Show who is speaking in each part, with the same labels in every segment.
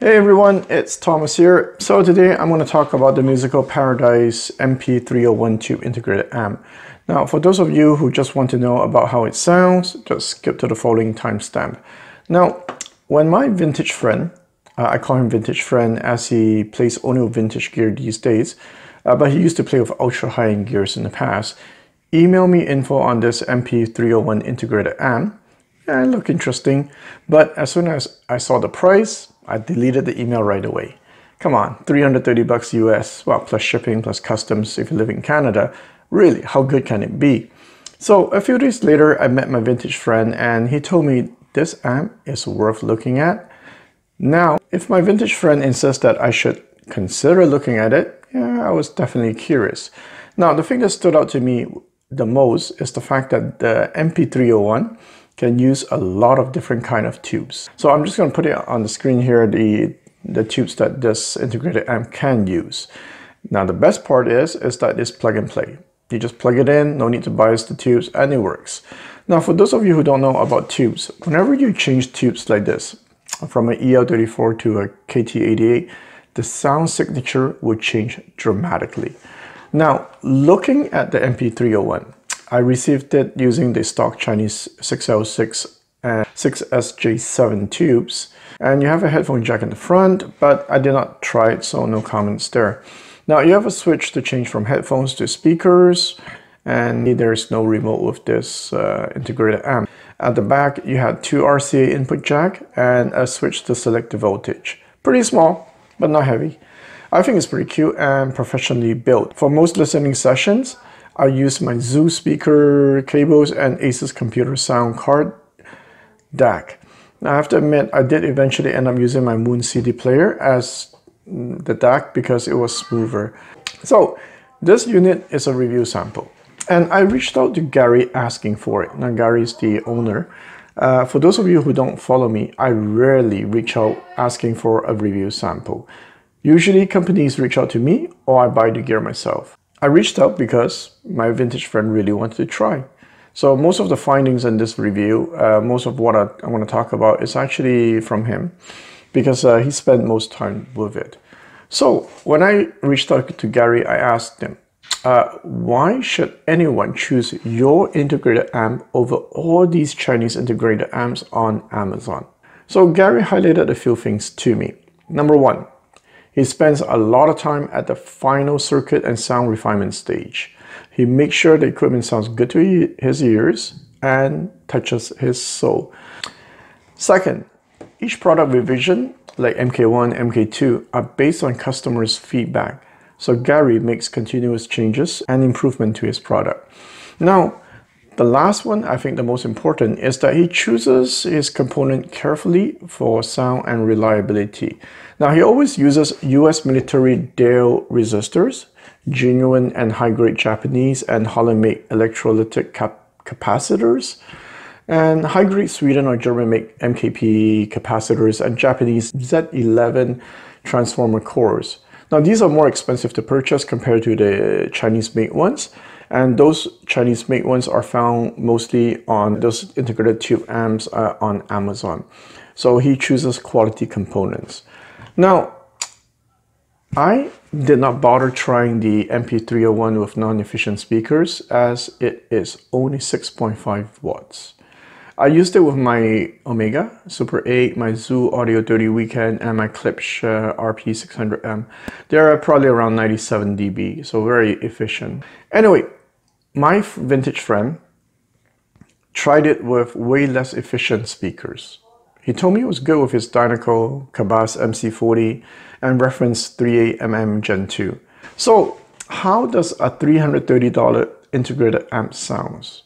Speaker 1: Hey everyone, it's Thomas here. So today I'm going to talk about the Musical Paradise MP301 tube integrated amp. Now for those of you who just want to know about how it sounds, just skip to the following timestamp. Now when my vintage friend, uh, I call him vintage friend as he plays only vintage gear these days, uh, but he used to play with ultra high-end gears in the past, email me info on this MP301 integrated amp. Yeah, it looked interesting, but as soon as I saw the price, I deleted the email right away. Come on, 330 bucks US, well, plus shipping, plus customs if you live in Canada. Really, how good can it be? So a few days later, I met my vintage friend and he told me this amp is worth looking at. Now, if my vintage friend insists that I should consider looking at it, yeah, I was definitely curious. Now, the thing that stood out to me the most is the fact that the MP301 can use a lot of different kind of tubes. So I'm just going to put it on the screen here, the, the tubes that this integrated amp can use. Now the best part is, is that it's plug and play. You just plug it in, no need to bias the tubes, and it works. Now for those of you who don't know about tubes, whenever you change tubes like this, from an EL34 to a KT88, the sound signature will change dramatically. Now, looking at the MP301, I received it using the stock Chinese 6L6 and 6SJ7 tubes. And you have a headphone jack in the front, but I did not try it, so no comments there. Now you have a switch to change from headphones to speakers, and there's no remote with this uh, integrated amp. At the back, you had two RCA input jack and a switch to select the voltage. Pretty small, but not heavy. I think it's pretty cute and professionally built. For most listening sessions, I use my Zu speaker cables and Asus computer sound card DAC. Now, I have to admit, I did eventually end up using my Moon CD player as the DAC because it was smoother. So this unit is a review sample. And I reached out to Gary asking for it. Now Gary is the owner. Uh, for those of you who don't follow me, I rarely reach out asking for a review sample. Usually companies reach out to me or I buy the gear myself. I reached out because my vintage friend really wanted to try. So most of the findings in this review, uh, most of what I, I want to talk about is actually from him because uh, he spent most time with it. So when I reached out to Gary, I asked him, uh, why should anyone choose your integrated amp over all these Chinese integrated amps on Amazon? So Gary highlighted a few things to me. Number one, he spends a lot of time at the final circuit and sound refinement stage. He makes sure the equipment sounds good to his ears and touches his soul. Second, each product revision, like MK1, MK2, are based on customers' feedback. So Gary makes continuous changes and improvement to his product. Now, the last one, I think the most important, is that he chooses his component carefully for sound and reliability. Now he always uses US military Dale resistors, genuine and high-grade Japanese and Holland-made electrolytic cap capacitors, and high-grade Sweden or German-made MKP capacitors and Japanese Z11 transformer cores. Now these are more expensive to purchase compared to the Chinese-made ones, and those Chinese made ones are found mostly on those integrated tube amps uh, on Amazon. So he chooses quality components. Now, I did not bother trying the MP301 with non-efficient speakers as it is only 6.5 watts. I used it with my Omega Super 8, my Zu Audio Dirty Weekend, and my Klipsch uh, RP600M. They're probably around 97 dB, so very efficient. Anyway, my vintage friend tried it with way less efficient speakers. He told me it was good with his Dynaco Cabas MC40 and reference 38mm Gen 2. So how does a $330 integrated amp sounds?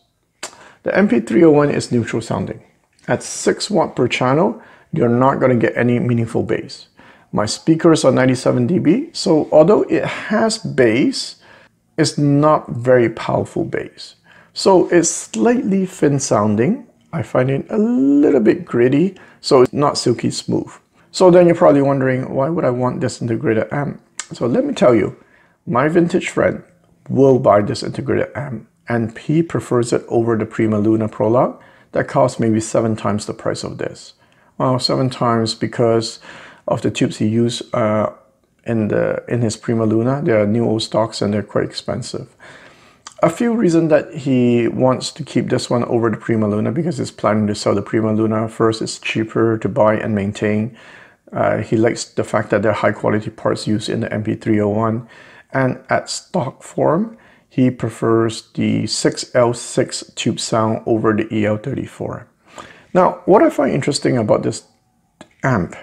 Speaker 1: The MP301 is neutral sounding. At 6 watt per channel, you're not going to get any meaningful bass. My speakers are 97 dB, so although it has bass, is not very powerful bass. So it's slightly thin sounding. I find it a little bit gritty, so it's not silky smooth. So then you're probably wondering, why would I want this integrated amp? So let me tell you, my vintage friend will buy this integrated amp and he prefers it over the Prima Luna Prologue that costs maybe seven times the price of this. Well, seven times because of the tubes he used uh, in the in his Prima Luna. They are new old stocks and they're quite expensive. A few reasons that he wants to keep this one over the Prima Luna because he's planning to sell the Prima Luna. First, it's cheaper to buy and maintain. Uh, he likes the fact that they're high quality parts used in the MP301. And at stock form, he prefers the 6L6 tube sound over the EL34. Now, what I find interesting about this amp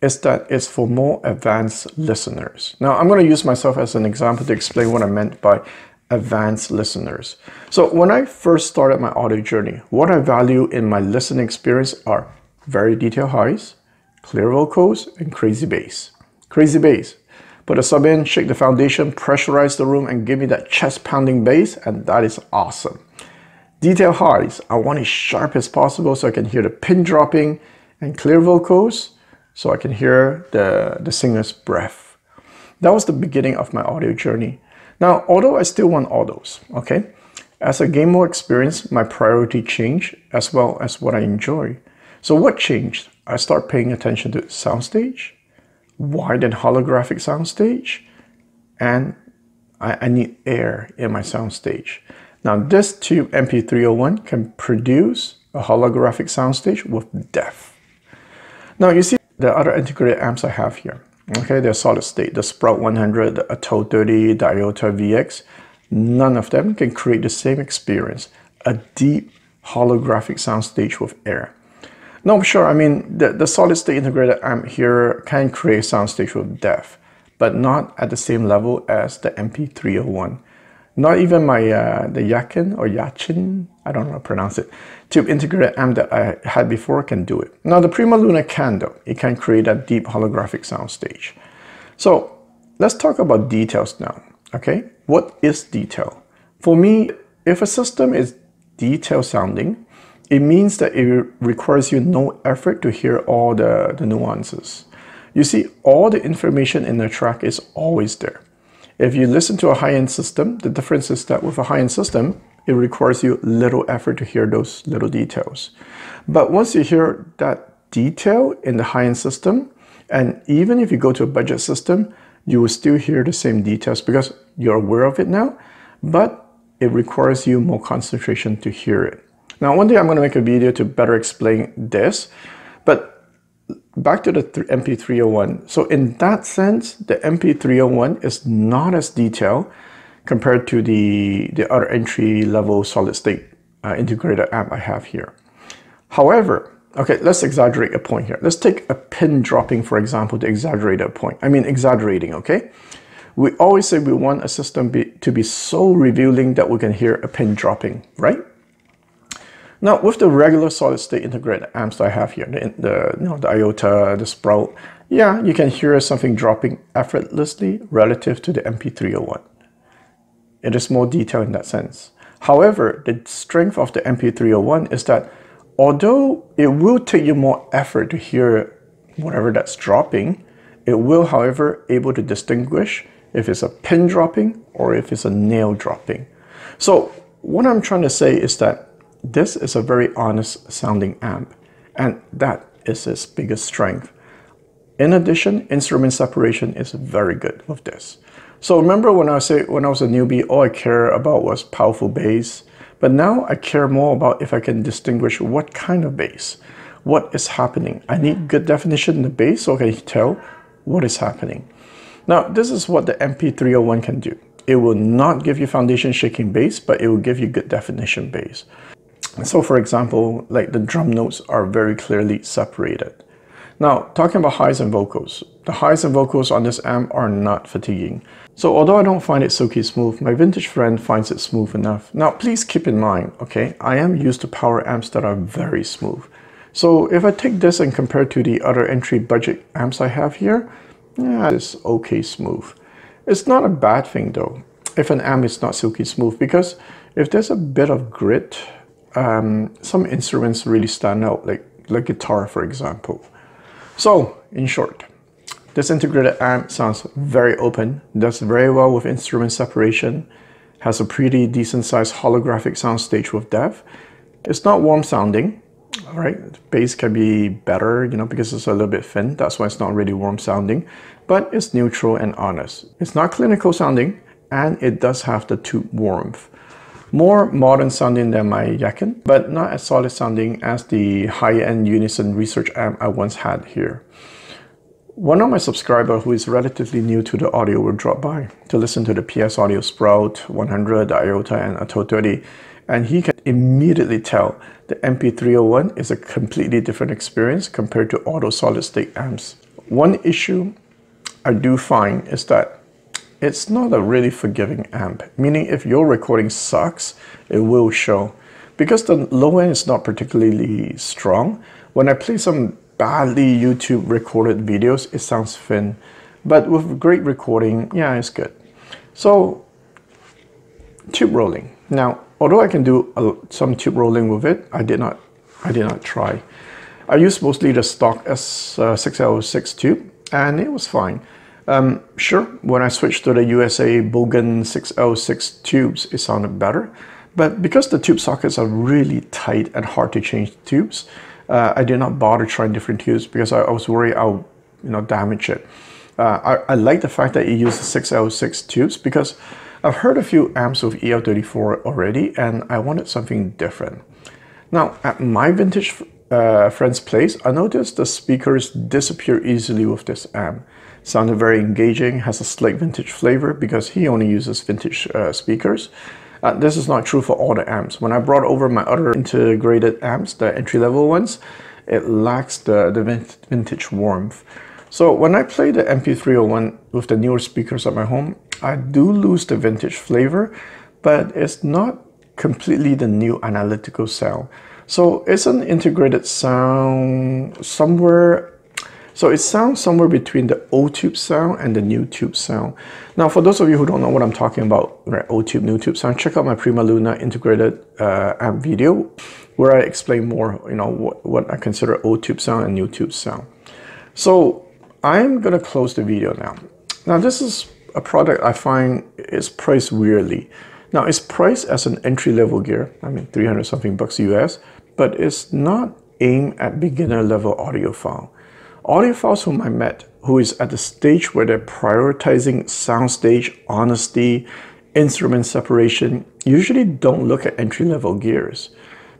Speaker 1: is that it's for more advanced listeners. Now, I'm going to use myself as an example to explain what I meant by advanced listeners. So when I first started my audio journey, what I value in my listening experience are very detailed highs, clear vocals, and crazy bass. Crazy bass. Put a sub in, shake the foundation, pressurize the room, and give me that chest pounding bass, and that is awesome. Detail highs, I want it sharp as possible so I can hear the pin dropping, and clear vocals so I can hear the, the singer's breath. That was the beginning of my audio journey. Now, although I still want all those, okay? As I gain more experience, my priority changed as well as what I enjoy. So what changed? I start paying attention to soundstage, wide and holographic soundstage, and I, I need air in my soundstage. Now this tube MP301 can produce a holographic soundstage with depth. Now you see the other integrated amps I have here. Okay, they're solid state. The Sprout 100, the Atoll 30, the Iota VX, none of them can create the same experience, a deep holographic soundstage with air. No, sure, I mean, the, the solid state integrated amp here can create soundstage with depth, but not at the same level as the MP301. Not even my, uh, the Yaqin or Yachin, I don't know how to pronounce it, tube integrated amp that I had before can do it. Now the Prima Luna can though. It can create a deep holographic soundstage. So let's talk about details now, okay? What is detail? For me, if a system is detail sounding, it means that it requires you no effort to hear all the, the nuances. You see, all the information in the track is always there. If you listen to a high-end system, the difference is that with a high-end system, it requires you little effort to hear those little details. But once you hear that detail in the high-end system, and even if you go to a budget system, you will still hear the same details because you're aware of it now, but it requires you more concentration to hear it. Now, one day I'm going to make a video to better explain this, but back to the MP301. So in that sense, the MP301 is not as detailed compared to the, the other entry level solid state uh, integrated amp I have here. However, okay, let's exaggerate a point here. Let's take a pin dropping, for example, to exaggerate a point. I mean, exaggerating, okay? We always say we want a system be, to be so revealing that we can hear a pin dropping, right? Now, with the regular solid state integrated amps I have here, the, the, you know, the IOTA, the Sprout, yeah, you can hear something dropping effortlessly relative to the MP301. It is more detailed in that sense. However, the strength of the MP301 is that although it will take you more effort to hear whatever that's dropping, it will, however, able to distinguish if it's a pin dropping or if it's a nail dropping. So what I'm trying to say is that this is a very honest sounding amp, and that is its biggest strength. In addition, instrument separation is very good with this. So remember when I say when I was a newbie, all I care about was powerful bass, but now I care more about if I can distinguish what kind of bass, what is happening. I need good definition in the bass so I can tell what is happening. Now, this is what the MP301 can do. It will not give you foundation shaking bass, but it will give you good definition bass. So for example, like the drum notes are very clearly separated. Now, talking about highs and vocals. The highs and vocals on this amp are not fatiguing. So although I don't find it silky smooth, my vintage friend finds it smooth enough. Now, please keep in mind, okay, I am used to power amps that are very smooth. So if I take this and compare to the other entry budget amps I have here, yeah, it's okay smooth. It's not a bad thing though, if an amp is not silky smooth, because if there's a bit of grit um, some instruments really stand out, like, like guitar, for example. So, in short, this integrated amp sounds very open, does very well with instrument separation, has a pretty decent sized holographic soundstage with depth. It's not warm sounding, All right, bass can be better, you know, because it's a little bit thin. That's why it's not really warm sounding, but it's neutral and honest. It's not clinical sounding, and it does have the tube warmth. More modern sounding than my Yaqin, but not as solid sounding as the high-end Unison Research amp I once had here. One of my subscribers who is relatively new to the audio will drop by to listen to the PS Audio Sprout 100, the Iota, and Atoll 30, and he can immediately tell the MP301 is a completely different experience compared to auto solid state amps. One issue I do find is that it's not a really forgiving amp, meaning if your recording sucks, it will show. Because the low end is not particularly strong, when I play some badly YouTube recorded videos, it sounds thin. But with great recording, yeah, it's good. So, tube rolling. Now, although I can do a, some tube rolling with it, I did not, I did not try. I used mostly the stock S6L6 uh, tube, and it was fine. Um, sure, when I switched to the USA Bogen 6L6 tubes, it sounded better. But because the tube sockets are really tight and hard to change tubes, uh, I did not bother trying different tubes because I, was worried I'll you know damage it. Uh, I, I, like the fact that it uses 6L6 tubes because I've heard a few amps of EL34 already and I wanted something different. Now at my vintage uh, friend's place, I noticed the speakers disappear easily with this amp. Sounded very engaging, has a slight vintage flavor because he only uses vintage uh, speakers. Uh, this is not true for all the amps. When I brought over my other integrated amps, the entry-level ones, it lacks the, the vintage warmth. So when I play the MP301 with the newer speakers at my home, I do lose the vintage flavor, but it's not completely the new analytical sound. So it's an integrated sound somewhere so it sounds somewhere between the old tube sound and the new tube sound. Now, for those of you who don't know what I'm talking about, right, old tube, new tube sound, check out my Prima Luna integrated uh, amp video where I explain more, you know, what, what I consider old tube sound and new tube sound. So I'm gonna close the video now. Now, this is a product I find is priced weirdly. Now, it's priced as an entry-level gear, I mean, 300 something bucks US, but it's not aimed at beginner level audiophile. Audiophiles whom I met who is at the stage where they're prioritizing soundstage, honesty, instrument separation, usually don't look at entry-level gears.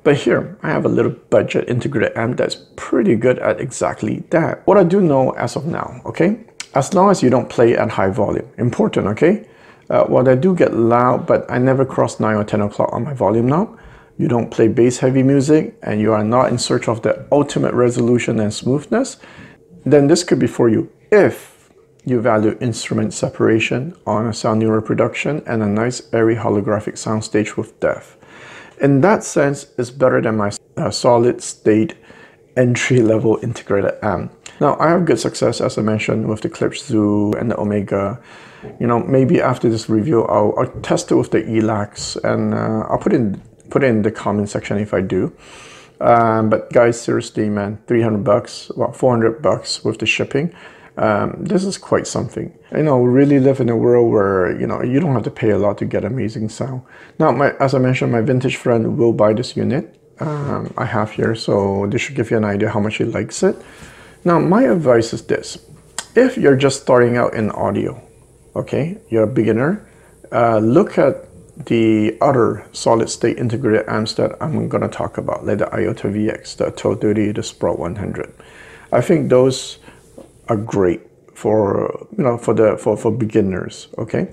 Speaker 1: But here, I have a little budget integrated amp that's pretty good at exactly that. What I do know as of now, okay? As long as you don't play at high volume. Important, okay? Uh, what I do get loud, but I never cross 9 or 10 o'clock on my volume knob. You don't play bass heavy music, and you are not in search of the ultimate resolution and smoothness then this could be for you if you value instrument separation on a sound neuroproduction and a nice airy holographic soundstage with depth. In that sense, it's better than my uh, solid state entry level integrated amp. Now I have good success as I mentioned with the Klipsch Zu and the Omega. You know, maybe after this review, I'll, I'll test it with the ELACs and uh, I'll put in put it in the comment section if I do. Um, but guys, seriously, man, 300 bucks, well, 400 bucks with the shipping. Um, this is quite something. You know, we really live in a world where, you know, you don't have to pay a lot to get amazing sound. Now, my, as I mentioned, my vintage friend will buy this unit. Um, I have here, so this should give you an idea how much he likes it. Now, my advice is this. If you're just starting out in audio, okay, you're a beginner, uh, look at the other solid state integrated amps that I'm going to talk about, like the IOTA VX, the Atoll 30, the Sprout 100. I think those are great for you know for the for, for beginners, okay?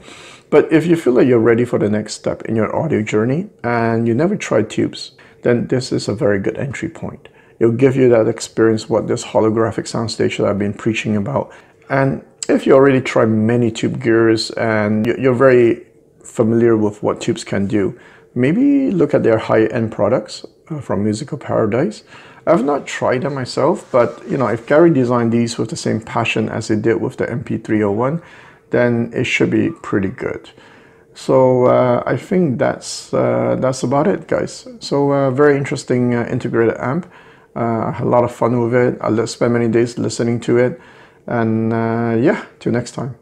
Speaker 1: But if you feel like you're ready for the next step in your audio journey and you never tried tubes, then this is a very good entry point. It'll give you that experience what this holographic soundstage that I've been preaching about. And if you already tried many tube gears and you're very familiar with what tubes can do, maybe look at their high-end products uh, from Musical Paradise. I've not tried them myself, but you know, if Gary designed these with the same passion as he did with the MP301, then it should be pretty good. So uh, I think that's uh, that's about it, guys. So uh, very interesting uh, integrated amp. Uh, a lot of fun with it. I spent many days listening to it, and yeah, till next time.